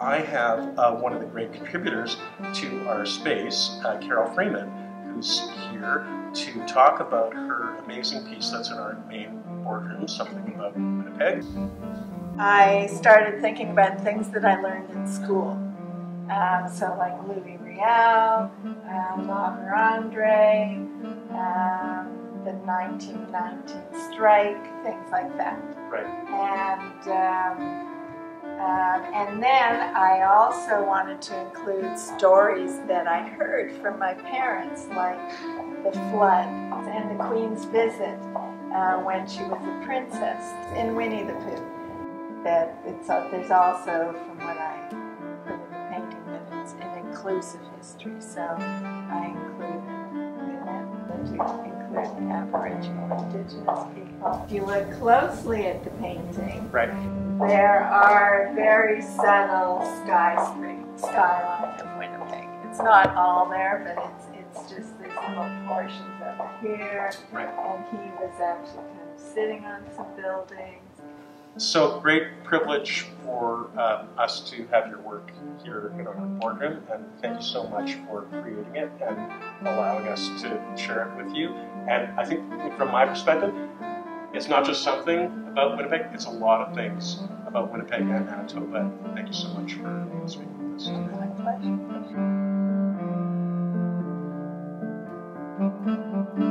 I have uh, one of the great contributors to our space, uh, Carole Freeman, who's here to talk about her amazing piece that's in our main boardroom, something about Winnipeg. I started thinking about things that I learned in school. Um, so like Louis Riel, uh, La Andre, um, the 1919 strike, things like that. Right. And um, and then I also wanted to include stories that I heard from my parents, like the flood and the Queen's visit uh, when she was a princess in Winnie the Pooh. That it's uh, there's also, from what I put in the painting, that it's an inclusive history. So I included include Aboriginal People. If you look closely at the painting, right. there are very subtle sky skyline of Winnipeg. It's not all there, but it's it's just portions of it here. Right. And he was actually kind of sitting on some buildings. So great privilege for um, us to have your work here in our boardroom, and thank you so much for creating it and allowing us to share it with you. And I think, from my perspective, it's not just something about Winnipeg; it's a lot of things about Winnipeg and Manitoba. Thank you so much for speaking with us. My pleasure. Thank you.